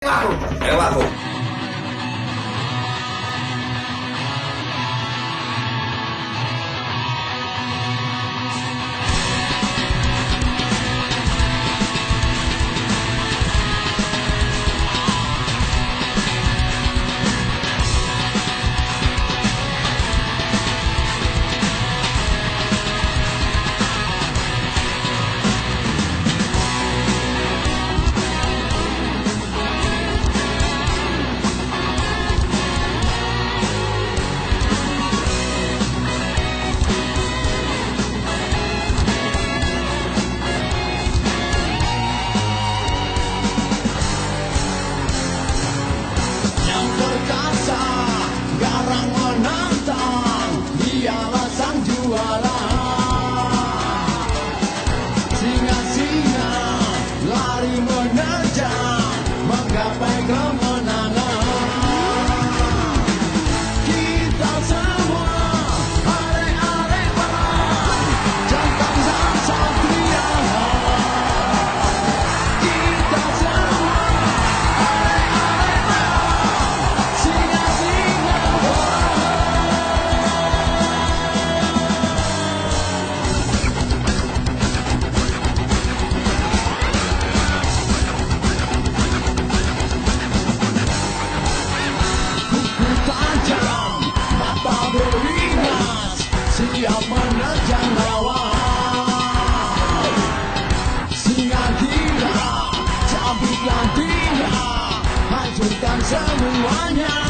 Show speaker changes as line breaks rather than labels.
Ela vou. Ela vou.
Lari menerjang Menggapai menerjang lawan Singa gila, cabiklah dia Hancurkan semuanya.